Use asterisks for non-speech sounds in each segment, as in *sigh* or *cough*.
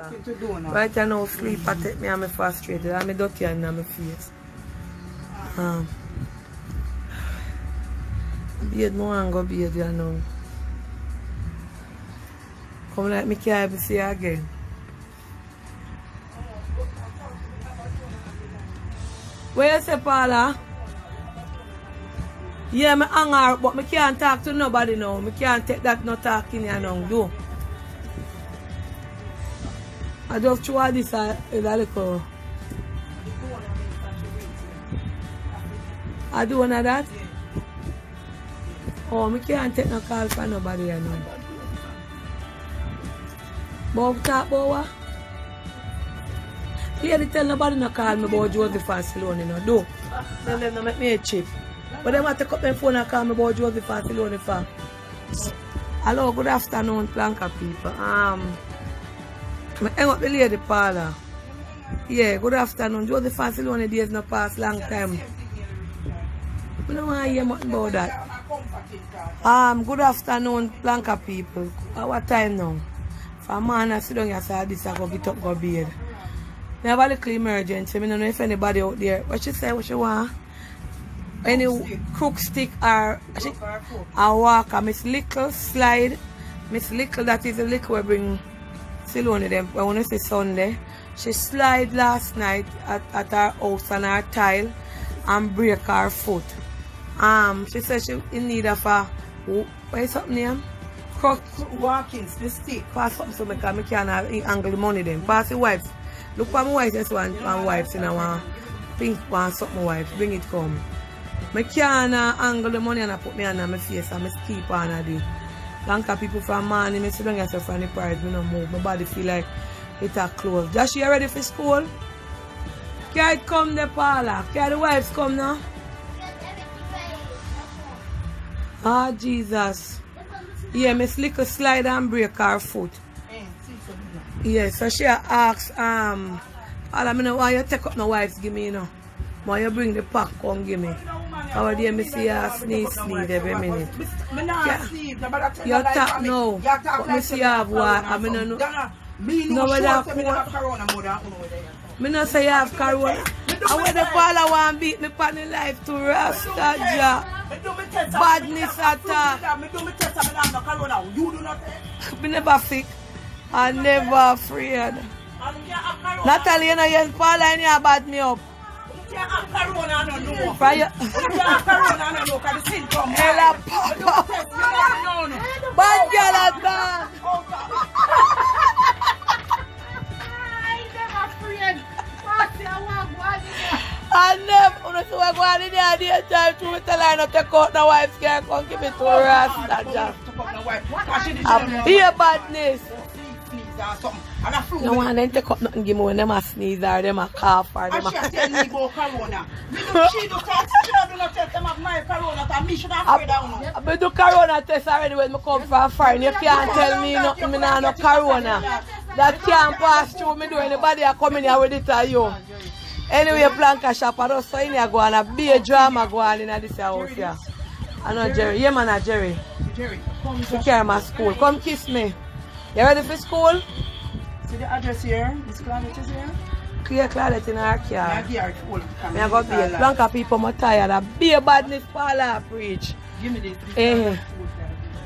Right now, sleep I take me me frustrated. I'm dirty and my face. Um, beard more and go beard you know. Come like me can't see again. Where you say, Paula? Yeah, me hang her, but me can't talk to nobody now. Me can't take that no talking here now, do. I just try this uh, with a little. I do one of that? Oh, me can't take no call from nobody here now. But talk what? Lady tell nobody no call me about Joseph Salone, you know, do. Tell them no make me a chip. But them want to up my phone and call me about Joseph Salone for. Hello, good afternoon, Planka people. Um, I hang up the lady. Yeah, good afternoon. Joseph and Salone days no pass long time. I don't want to hear much about that. Um, good afternoon, Planka people. At what time now? For a man, I sit down here, say this, I go get up, go bed. Me have a little emergency. I don't know if anybody out there. What she say, what she want? Any crook stick or she, a walker. Miss Little slide. Miss Little, that is the little we bring Salone them. I want to say Sunday. She slide last night at, at her house on her tile and break her foot. Um, she said she in need of a what is something name? Crook Walkings, the stick. pass something so because I can't angle the money then. Pass the wipes. Look for my wipes, just one, one wipes in one pink one something wipes. Bring it come. I can't uh, angle the money and I put me on my face and I keep on a day. Lanka people from morning, I sit down yourself from the prize, me no move. My body feel like it a close. Josh, you ready for school? Can it come the parlor? Can the wives come now? Ah, Jesus. Yeah, Miss Little slide and break her foot. Yeah, so she asked, um, I know why you take up my wife's give me, you know. Why you bring the pack come give me. How do you see her sneeze, sneeze every minute? Yeah. sleep. Nobody tell You you like talk me. now, You talk but like me see say you have me what, I mean, no- No, no whether sure say me what- have than Me not say you have corona. I wear the parlor one beat me pan the life to Rasta Jah. Me do me test. Badness me have attack. do me test. Me have no corona. You do not. Me never sick. I never afraid. And you can't have corona. Natalie, you know, you parlor and you bad me up. You can't have. I don't know. You. You can't. I don't know. Cause. Ella Me do me Papa. test. You don't know. no. Bad girl at that. Oh, God. I never, when I say I in there, the time to me tell her not to cut the wife's girl, come give it to Rasta Jah. I be a badness. And I flew No one then take up nothing give me when them a sneeze or them a cough or And them she a... tell me about corona. Me do she do test. She do test. Them have my corona. So me should have afraid of no. I be do corona test already when me come from foreign. You can't tell me nothing, me nah no corona. That can't pass through me do anybody a come in here with it or you. Anyway, Planka don't so in here go on a be a drama go on in this house here. I know Jerry. Yeah man, uh, Jerry. Jerry, come Take care my school. Come kiss me. You ready for school? see the address here. Miss Claudette is here. Clear Claudette in her Yeah, car. give her full. Come Me I go be a Planka people more tired. I be a badness parlor preach. Give me this. Eh.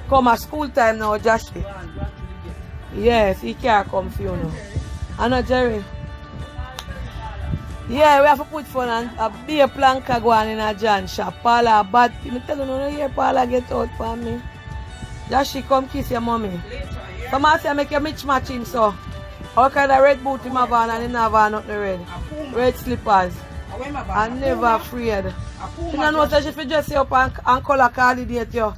Come at school time now, Joshie. Yes, he can't come for you now. I know Jerry. Yeah, we have to put fun and a be a planka go on in a John shop. Paula bad. Me tell you no no, hear Paula get out for me. Joshie come kiss your mommy. Some I say make you mitch matching so. How kind of red boot him have on and him have on nothing red. Red slippers. I never afraid. She don't know say she fi dress you up and, and color candidate you.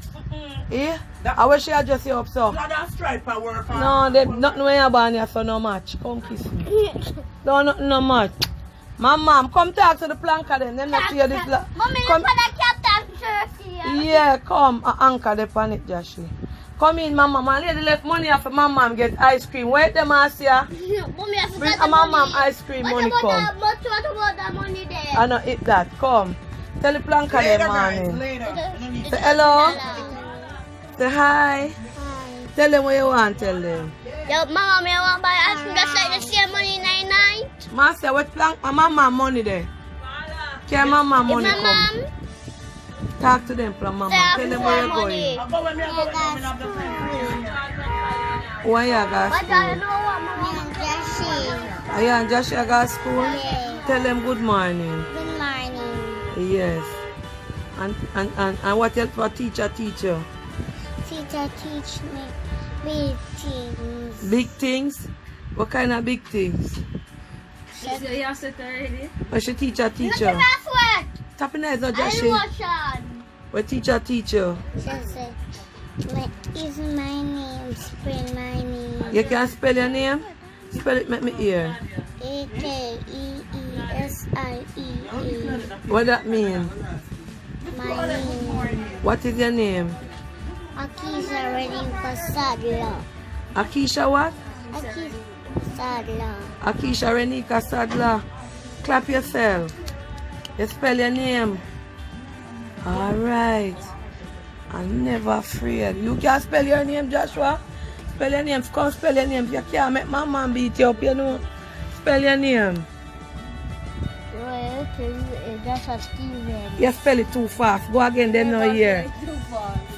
Eh? I wish she had dress you up so. That stripe I work on. No, they nothing when you born here so no match. Come kiss me. No, nothing no match. My mom, come talk to the planker then. Them not hear this. la- Mommy, come, look at the captain jersey. yeah, come. uh, anchor the pan it, Joshie. Come in, mama. My lady left money after for my mom get ice cream. Wait them ask ya. *laughs* Mommy, I Bring forgot a the my money. mom ice cream What money about come. the- What what about the money there? I know it that. Come. Tell the planker Later, them guys. morning. Later. No Say hello. Hello. Say hi. Tell them what you want, tell them. Yo, mama, me want buy ice cream just like the same money nine nine. Master, what plank my mama money there? Can mama If money my come? mom Talk to them, plan mama. say Tell them where you're more going. money, I go when me I go when me have the friend. Why you got school? know what my mom Jessie. Are you and Joshua got school? Yeah. Tell them good morning. Good morning. Yes. And and, and, and what else for teacher teacher? Teacher teach me big things. Big things? What kind of big things? You have said already? What she teacher Look teacher? at that one. Tapping eyes or I Joshua? on. What teacher teacher? Jessie. My, is my name, spell my name. You can spell your name? Spell it make me hear. A K E E S I E A. What that mean? My name. What is your name? Akisa Ready Sadler. Akisha what? Akisa Sadler. Akisha Renika Sadler. Clap yourself. You spell your name. Alright. I'm never afraid. You can spell your name, Joshua. Spell your name. Come spell your name. You can't make my man beat you up, you know. Spell your name. Well, that's Steven. You spell it too fast. Go again, them no hear.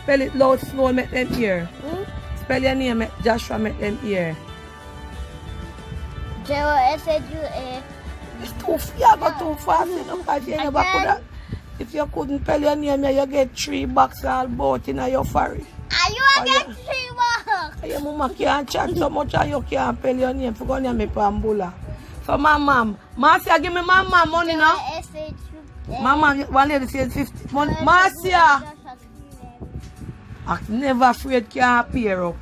Spell it loud, slow, make them hear. Hmm? Spell your name, make Joshua, make them hear. J O S H U A. It's too f- you go too fast, you know, because you never could have. If you couldn't spell your name, you get three bucks all boat in your ferry. Are you a get three marks? Your mama can't chat so much and you can't spell your name for going to me pambula. So my mom, Marcia, give me my mom money now. S H U A. My mom, one lady says 50 money. Marcia, I never afraid can't appear up.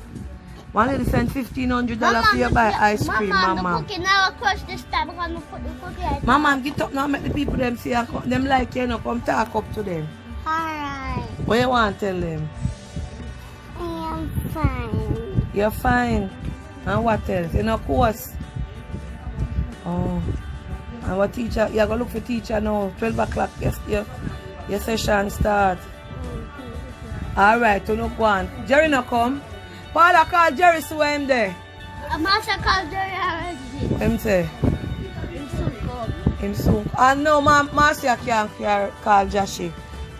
One lady sent fifteen hundred dollars for you buy ice cream, Mama, mama. cookie now crush this time. I'm gonna put the cookie out. Mama, get up now, make the people them see, you come- them like you, know, come talk up to them. Alright. What you want to tell them? I am fine. You're fine. And what else? You know, course. Oh. And what teacher? You're going to look for teacher now. 12 o'clock. Yes, your, your session start. Mm-hmm. All right, you know, go on. Jerry no come. Paula call Jerry so him there. I'm also called Jerry already. Him say. I'm so cold. Him soon. And ah, no, ma Marcia can't ca- call Joshi.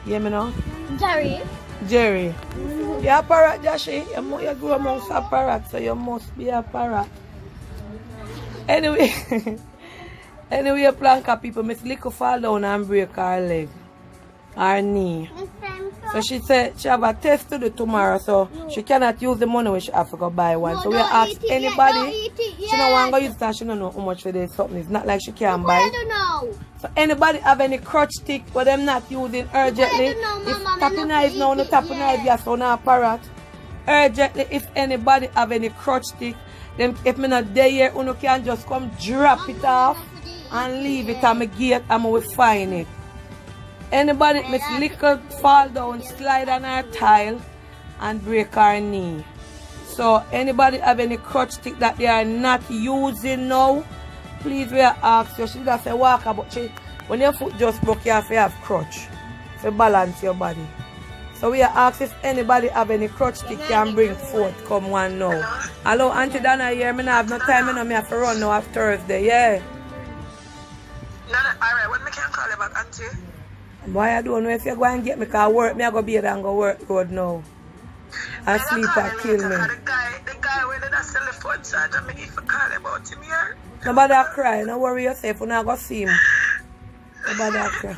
You hear me now? Jerry. Jerry. Mm-hmm. You're a parrot, Joshi. You, you grew amongst a parrot, so you must be a parrot. Anyway, *laughs* anyway, Planka people, Miss Lico fall down and break her leg, her knee. So she said she have a test to do tomorrow, so she cannot use the money when she have to go buy one. No, so we ask eat it yet, anybody. don't She don't want to yet. use it and she don't know how much for this something. It's not like she can I buy. don't know. So anybody have any crutch stick but them not using urgently? I don't know, if tapping knife now, no tapping knife, yes, on a parrot. Urgently, if anybody have any crutch stick, then if me not there here, uno can just come drop it off and leave it at my gate and I will find it. Anybody miss little fall down, slide on her tile and break her knee. So anybody have any crutch stick that they are not using now, please we ask you. She just say walk but she when your foot just broke you have to have crutch to balance your body. So we are ask if anybody have any crutch stick can bring forth come one now. Hello Auntie Donna here, me not have no time, me know me have to run now after Thursday, yeah. No, no, alright, when me can call you back, auntie? Boy, I don't know if you're going to get me, cause work, me I go be and go work road now. I'll sleep and kill me. The guy, the guy where I sell the phone charger, me if I call about him here. Nobody cry, no worry yourself, you not go see him. Nobody cry.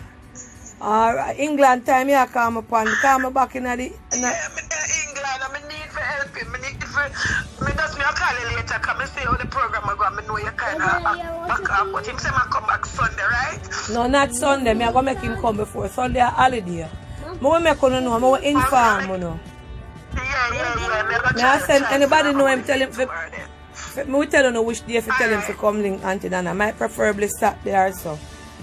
Alright, England time, you come upon, come back in the... In the Yeah, me in England, I need for help. Me need for, me just me a call you later, cause me see how the program go, and me know you kind of back, back up. But him say me come back Sunday, right? no, not Sunday, me I go make him come before. Sunday a holiday. Me will make you know, me will inform you know. Yeah, yeah, yeah. Me a go Me try I send try anybody to know him, tell him fi- tomorrow then. F- Me will tell you know which day if you tell him to come link Auntie Donna. Might preferably Saturday or so.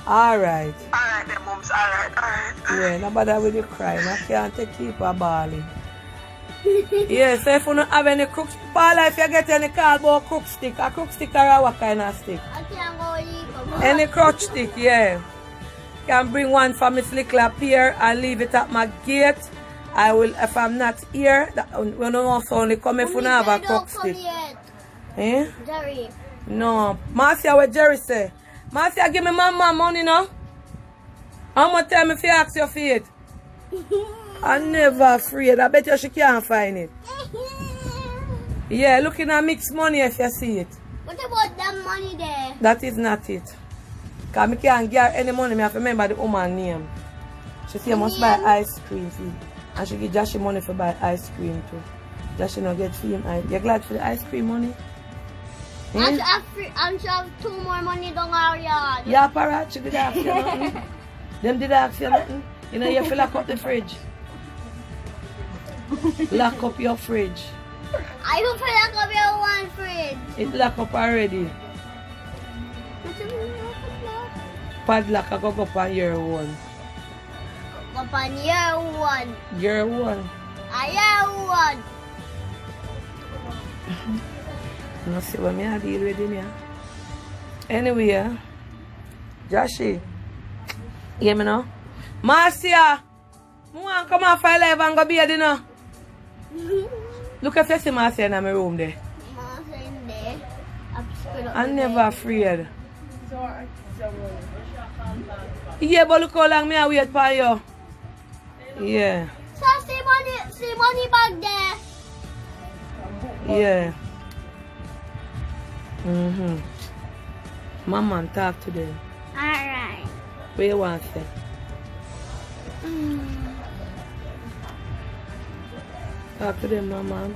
Alright. Alright then, mums, alright, alright. Yeah, nobody with you crying. I can't take keep a bawling. Yeah, so if you don't have any crooks, Paula, if you get any cardboard crook stick, a crook stick or a what kind of stick? I can't go leave. Any crutch stick, yeah. Can bring one for Miss Little up here and leave it at my gate I will, if I'm not here, that, we don't know so only come if we don't have a cook stick. Eh? Jerry. No. Marcia, what Jerry say? Marcia, give me mama money now. How much time if you ask your feet? *laughs* I'm never afraid. I bet you she can't find it. *laughs* Yeah, looking at mixed money if you see it. what about that money there? That is not it. Because I can't get any money. I have to remember the woman name. She say I must buy ice cream. See? And she give Joshy money for buy ice cream too. Joshy not get for him ice. You glad for the ice cream money? I'm Eh? have free, have two more money down our yard. Yeah, parrot, she did ask you nothing. *laughs* Them did ask you nothing. You know, you to lock up the fridge. *laughs* lock up your fridge. I will put like up your one fridge. It lock up already. Padlock, I go go on year one. Upon year one. Year one. A year one. *laughs* No see what me I deal with him yeah. Anyway, yeah. Joshy. Hear me now? Marcia! Me want come off my live and go bed, you know. Look you see Marcia in my room there. Mom's in there. I'm screwed up I'm the never afraid. Yeah, but look how long me I wait for you. Yeah, So see money, see money back there. yeah. Mm-hmm. Mama and talk to them. Alright. What you want to say? Mm. Talk to them, mama.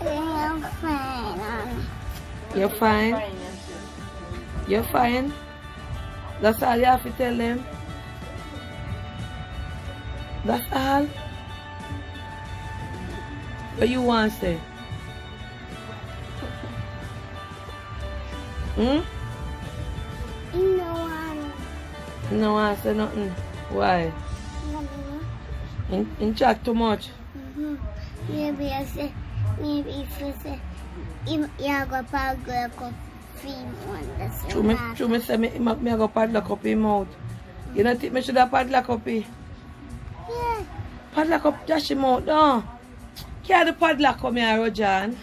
I'm fine. You're fine? You're fine? That's all you have to tell them? That's all? What you want to say? Hmm? No one. No to say nothing. Why? In, in chat too much? Mm-hmm. Maybe I say, maybe if I say, im yago pago ko film one that's True me, true me say me, go padlock up him mouth. You know think me should have padlock up him? Yeah. Padlock up Josh him out, no. Carry the padlock come here, Rojan.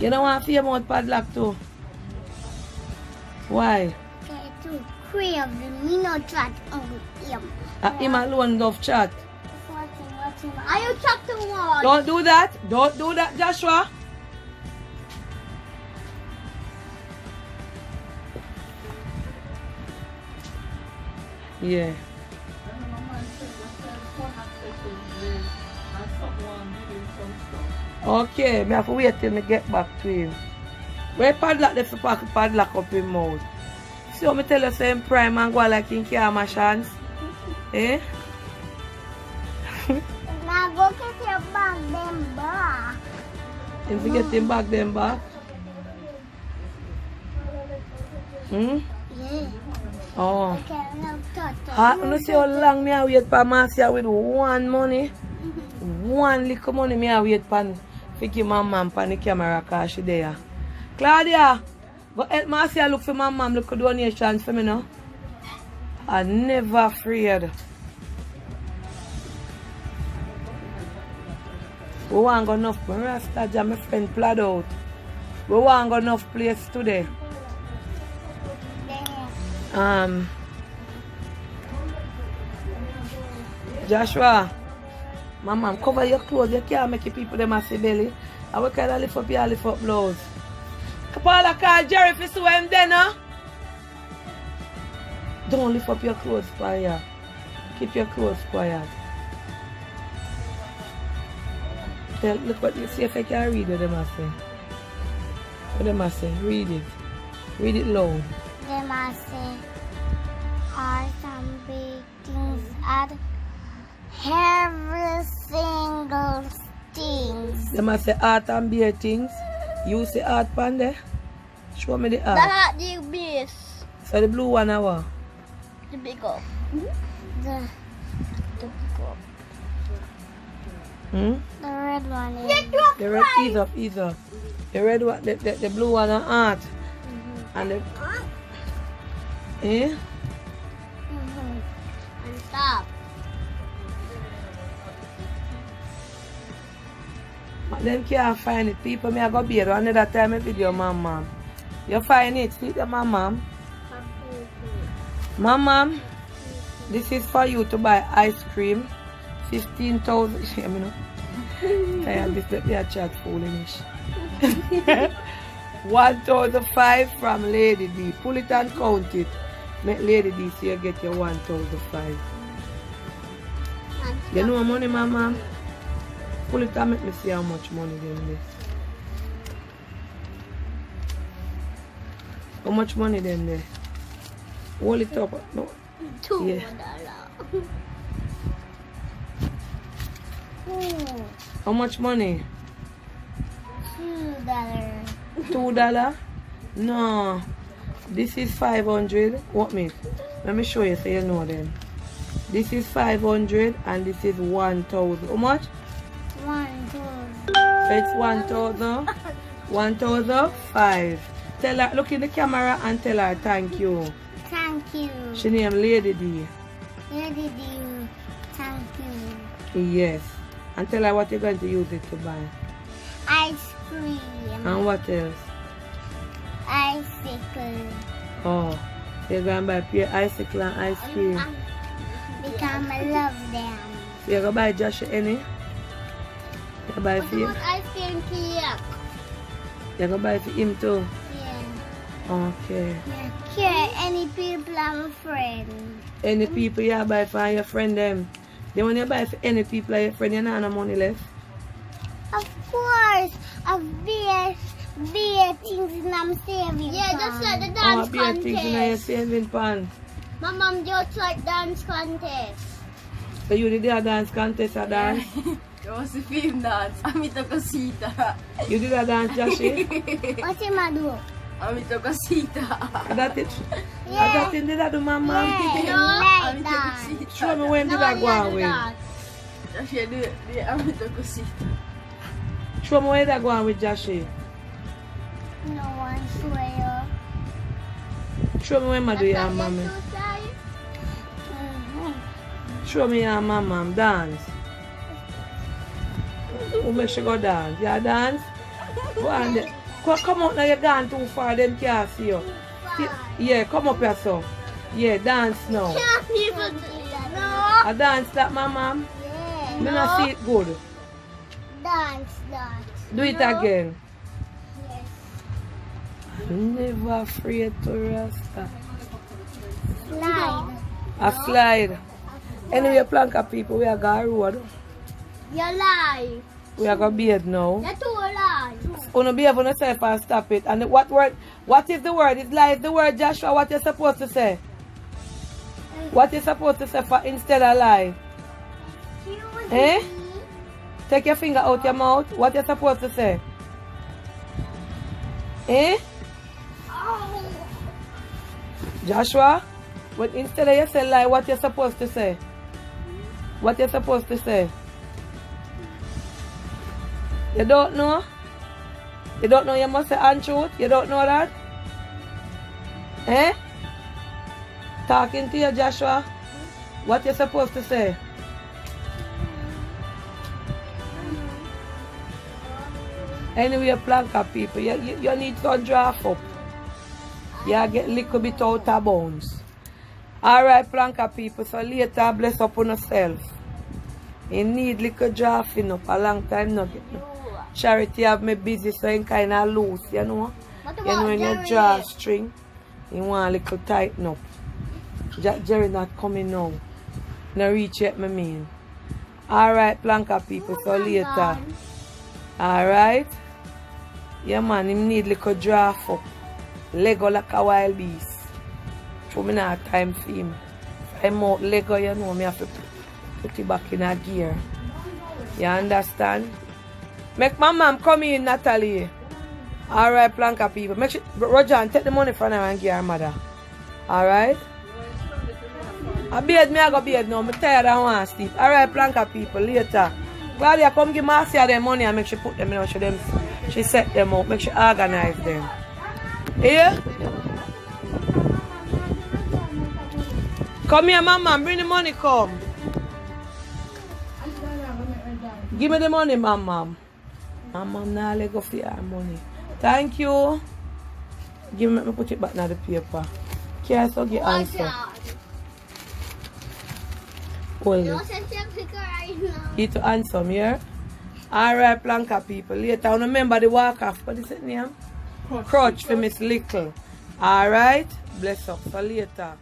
You don't want to feel mouth padlock too. Why? Okay, of them. Me no chat on him. Uh, him alone love chat. Are you chat to watch? Don't do that. Don't do that, Joshua. Yeah. Okay, me have to wait till me get back to him. Where padlock the pack padlock up him mouth. See how me tell you same prime and go like in Kiama chance? Eh? Now go get your bag, them back. If we get him back then back. Hmm? Yeah. Oh. Okay, now touch. Ah, you see how long me a wait for Marcia with one money? One little money me a wait for for give my mom on the camera cause she there. Claudia, go help Marcia look for my mom, look for donations for me now. I never afraid. We want go enough, Rasta jam my friend plad out. We want go enough place today. Um, Joshua, my mom, cover your clothes. You can't make your people them see belly. I will kind of lift up your lift up blouse. Paula call Jerry you see him then, huh? Don't lift up your clothes, quiet. Keep your clothes quiet. Tell, look what you see if I can read what them a say. What them a say? Read it. Read it loud. They must say, are some big things at every single things. Them a say art and beer things. You say art pan there? Show me the art. That the base, So the blue one now the beagle. Mm -hmm. The the beagle. Hmm? The red one. The red is up. The red one, the, the, the blue one are art. Mm -hmm. And the... Eh? Mm -hmm. And stop. But them can't find it. People may go beer another time a video, mom, mom. You find it, see the mom, mom. Mama, this is for you to buy ice cream. 15,000. *laughs* I mean, I this let me a chat foolish. *laughs* 1,005 from Lady D. Pull it and count it. Make Lady D so you get your 1,005. You know money, mama? Pull it and make me see how much money there is. How much money then there? Hold it up. No. Two Yeah. dollar. *laughs* How much money? two dollar. Two dollar? No. This is five hundred. What me? Let me show you so you know then. This is five hundred and this is one thousand. How much? One, two. So it's one thousand. *laughs* One thousand five. Tell her look in the camera and tell her thank you. Thank you. She named Lady D. Lady D. Thank you. Yes. And tell her what you're going to use it to buy. Ice cream. And what else? Icicle. Oh. You're going to buy pure icicle and ice cream. Because I love them. You're going to buy Josh any? You buy for him? ice cream cake? You're going to buy for him too? Yeah. Okay. Yeah. Care any people I'm a friend. Any people you buy for your friend them? Then when you buy for any people your friend, you don't have no money left. Of course, of beer, beer things in I'm saving. Yeah, just like the Oh, be a thing in your saving pan. My mom just like dance contest. So you did a dance contest, a dance? *laughs* Jag måste film dance. *laughs* Amita Cosita. You did a dance, Joshi? *laughs* What's in my do? Amita Cosita. that it? Yeah. I got in did that do my mom? Yeah, like Amita that. Cosita. Show me when did I go on with? Jag ser det. Det är Amita Cosita. Show me where they go on with Joshi. No one swear. Show me when my do your mommy. Mhm. Show me your mom, mom. Dance. Who make she go dance? You dance? Go on there. Come out now, you're gone too far, them can't see you. Yeah, come up so. Yeah, dance now. Can't people do that? A dance that, my mom. No. Yeah. Me not see it good. Dance, dance. Do it No. again. Yes. Never afraid to rasta. Slide. A slide. Anyway, plank people, we are going road. You're live. We are going beard now. You're too alive. Wanna behave on yourself and stop it. And what word? What is the word? It's like the word Joshua. What you're supposed to say? What you supposed to say for instead of lie? Eh? Take your finger out your mouth. What you supposed to say? Eh? Joshua? But instead of you say lie, what you supposed to say? What you supposed to say? You don't know? You don't know you must say untruth? You don't know that? Eh? Talking to you, Joshua? What you supposed to say? Anyway, planka people, you, you, you need to draft up. You get little bit out of bounds. Alright, planka people, so later bless up on yourself. You need little drafting up a long time no get. Charity have me busy so you kind of loose, you know. What You know when you draw string, you want a little tighten up. Jerry not coming now. No reach yet, me mean. Alright, planka people, so later. Alright? Yeah man, him need little draft up. Lego like a wild beast. So me not time for him. I'm out Lego, you know, me have to put it back in a gear. You understand? Make my mom come in, Natalie. Alright, Planka people. Make sure, Roger, and take the money from her and give her mother. Alright? I beard me, I go beard now. I'm tired, I want to sleep. Alright, Planka people, later. Claudia, come give Marcia them money and make sure put them in, she, them, she set them up, make sure organize them. Yeah? Come here, mama, bring the money, come. Give me the money, mom, mom. My mom now let go for her money. Thank you. Give me, let me put it back now the paper. Care so get Watch answer. out. Hold No it. sense of picker right now. You to answer me, yeah? Alright, Planka people. Later, I remember the walk off. What is it name? Crutch for Miss Little. Alright? Bless up. So later.